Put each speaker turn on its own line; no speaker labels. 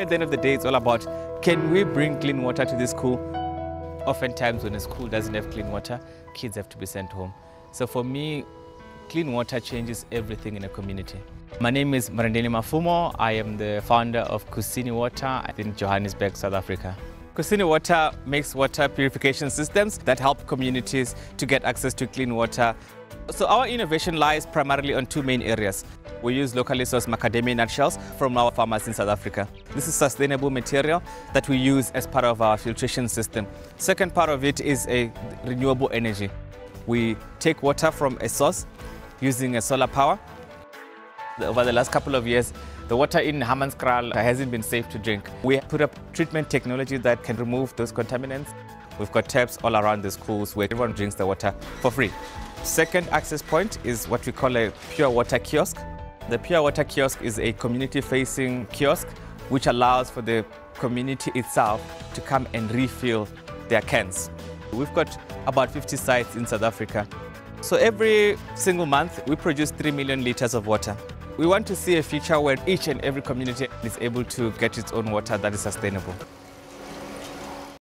At the end of the day, it's all about can we bring clean water to this school? Oftentimes, when a school doesn't have clean water, kids have to be sent home. So for me, clean water changes everything in a community. My name is Murendeni Mafumo. I am the founder of Kusini Water in Johannesburg, South Africa. Kusini Water makes water purification systems that help communities to get access to clean water. So our innovation lies primarily on two main areas. We use locally sourced macadamia nutshells from our farmers in South Africa. This is sustainable material that we use as part of our filtration system. Second part of it is a renewable energy. We take water from a source using a solar power. Over the last couple of years, the water in Hammanskraal hasn't been safe to drink. We put up treatment technology that can remove those contaminants. We've got taps all around the schools where everyone drinks the water for free. Second access point is what we call a pure water kiosk. The Pure Water Kiosk is a community-facing kiosk which allows for the community itself to come and refill their cans. We've got about 50 sites in South Africa. So every single month, we produce 3 million liters of water. We want to see a future where each and every community is able to get its own water that is sustainable.